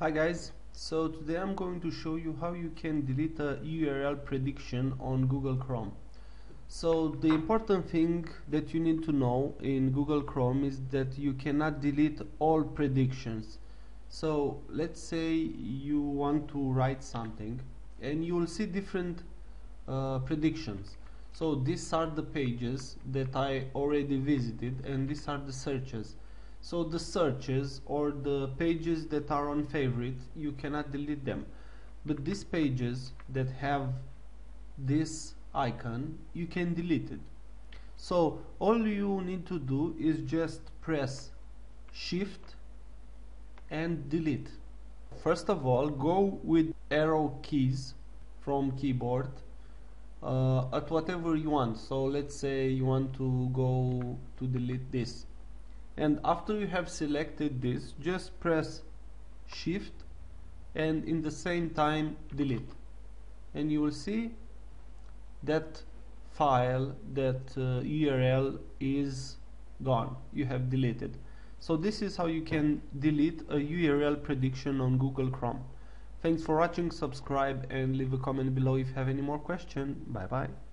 Hi guys, so today I'm going to show you how you can delete a URL prediction on Google Chrome. So the important thing that you need to know in Google Chrome is that you cannot delete all predictions. So let's say you want to write something and you will see different uh, predictions. So these are the pages that I already visited and these are the searches so the searches or the pages that are on favorite you cannot delete them. But these pages that have this icon you can delete it. So all you need to do is just press shift and delete. First of all go with arrow keys from keyboard uh, at whatever you want. So let's say you want to go to delete this and after you have selected this just press shift and in the same time delete. And you will see that file that uh, URL is gone. You have deleted. So this is how you can delete a URL prediction on Google Chrome. Thanks for watching subscribe and leave a comment below if you have any more question. Bye bye